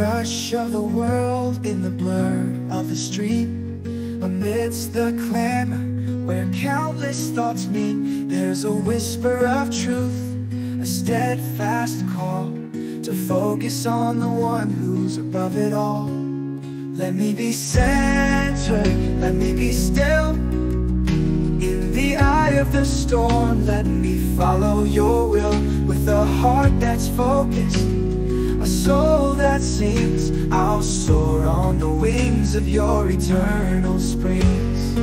rush of the world, in the blur of the street, amidst the clamor where countless thoughts meet, there's a whisper of truth, a steadfast call to focus on the one who's above it all. Let me be centered, let me be still. In the eye of the storm, let me follow your will with a heart that's focused, that sings. I'll soar on the wings of your eternal springs.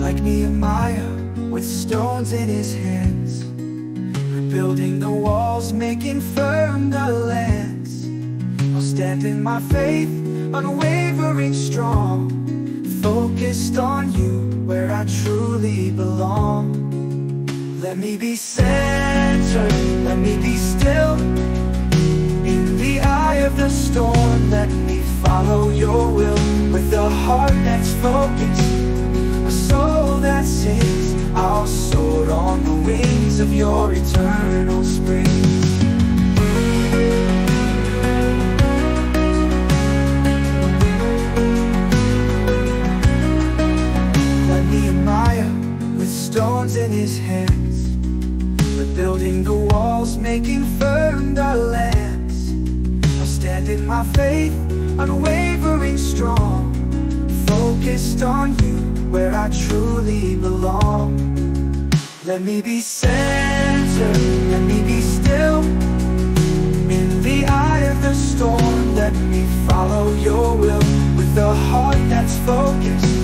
Like Nehemiah with stones in his hands, building the walls, making firm the lands. I'll stand in my faith, unwavering strong, focused on you where I truly belong. Let me be centered, let me be focused, a soul that sings. I'll soar on the wings of your eternal with stones in his hands, rebuilding the walls, making firm the lands. I'll stand in my faith, unwavering strong, focused on you where I truly belong. Let me be centered, let me be still. In the eye of the storm, let me follow your will with a heart that's focused,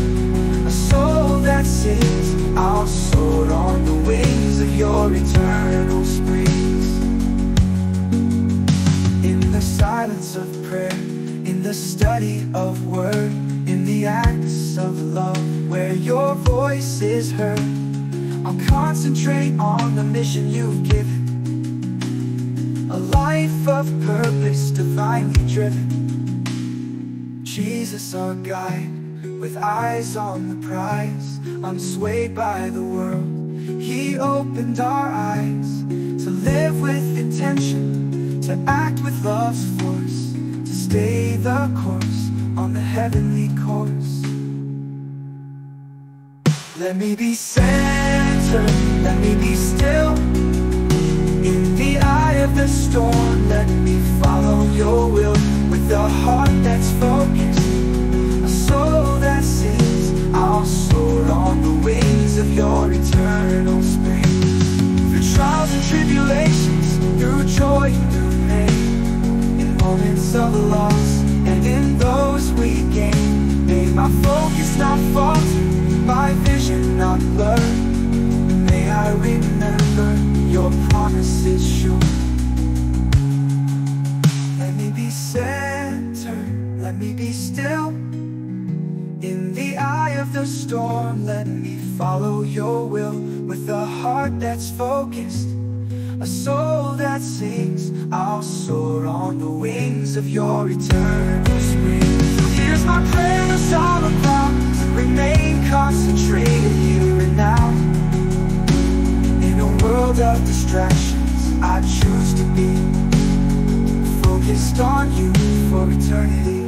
a soul that sings. I'll soar on the wings of your eternal springs. In the silence of prayer, in the study of word, voice is heard, I'll concentrate on the mission you've given. A life of purpose, divinely driven. Jesus, our guide, with eyes on the prize, unswayed by the world. He opened our eyes to live with intention, to act with love's force, to stay the course on the heavenly course. Let me be centered, let me be still. In the eye of the storm, let me follow your will with a heart that's focused, a soul that sings. I'll soar on the wings of your eternal spring. Through trials and tribulations, through joy and through pain, in moments of loss and in those we gain. May my focus not falter, the storm, let me follow your will With a heart that's focused, a soul that sings. I'll soar on the wings of your eternal spring. Here's my prayers all about. Remain concentrated here and now. In a world of distractions, I choose to be Focused on you for eternity.